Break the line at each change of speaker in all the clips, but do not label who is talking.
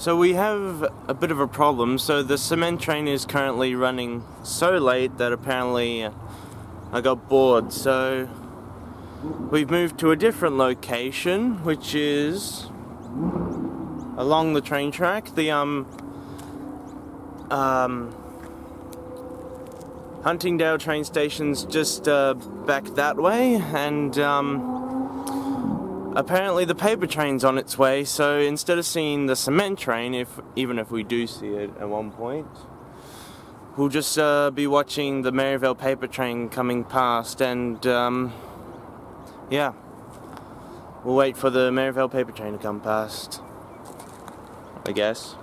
So we have a bit of a problem. So the cement train is currently running so late that apparently I got bored. So we've moved to a different location, which is along the train track. The um um Huntingdale train station's just uh, back that way, and um, apparently the paper train's on its way. So instead of seeing the cement train, if even if we do see it at one point, we'll just uh, be watching the Maryvale paper train coming past, and um, yeah, we'll wait for the Maryvale paper train to come past. I guess.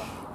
A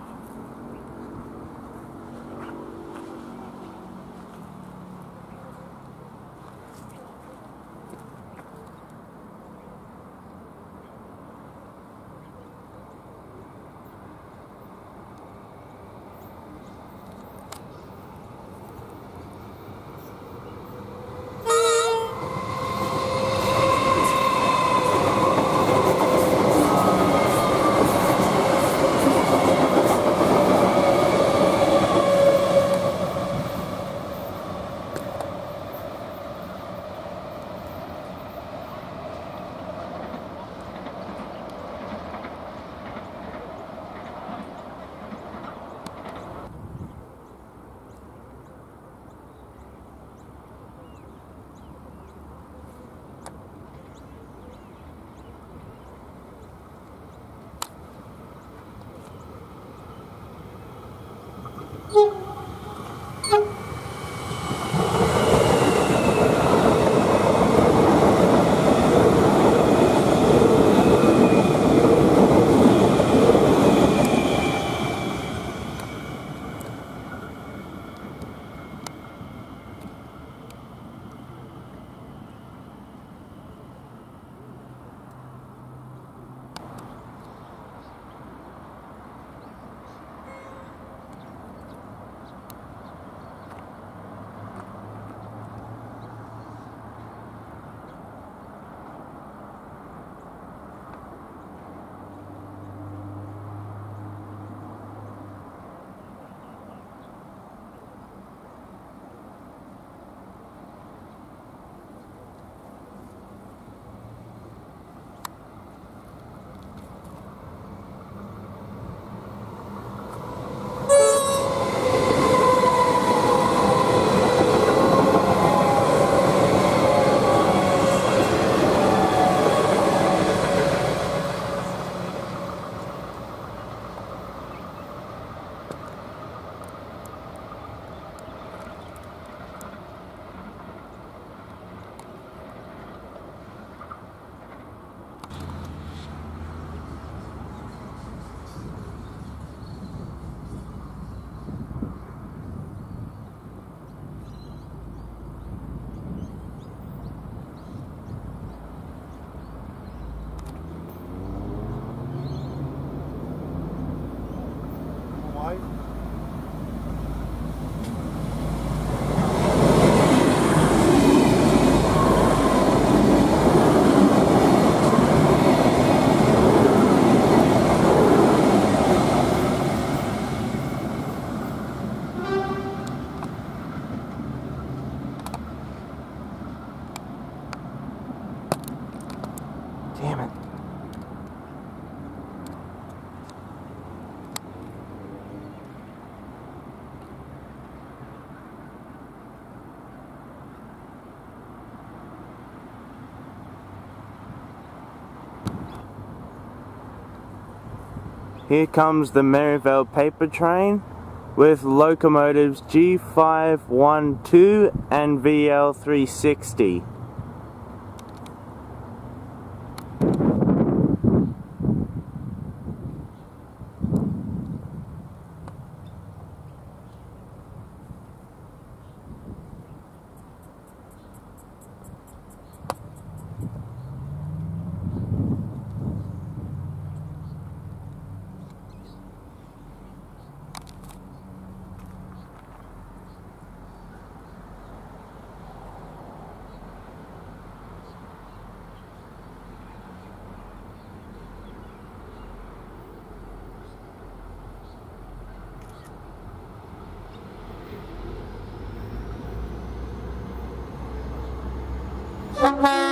Damn it. Here comes the Maryvale paper train with locomotives G512 and VL360.
You.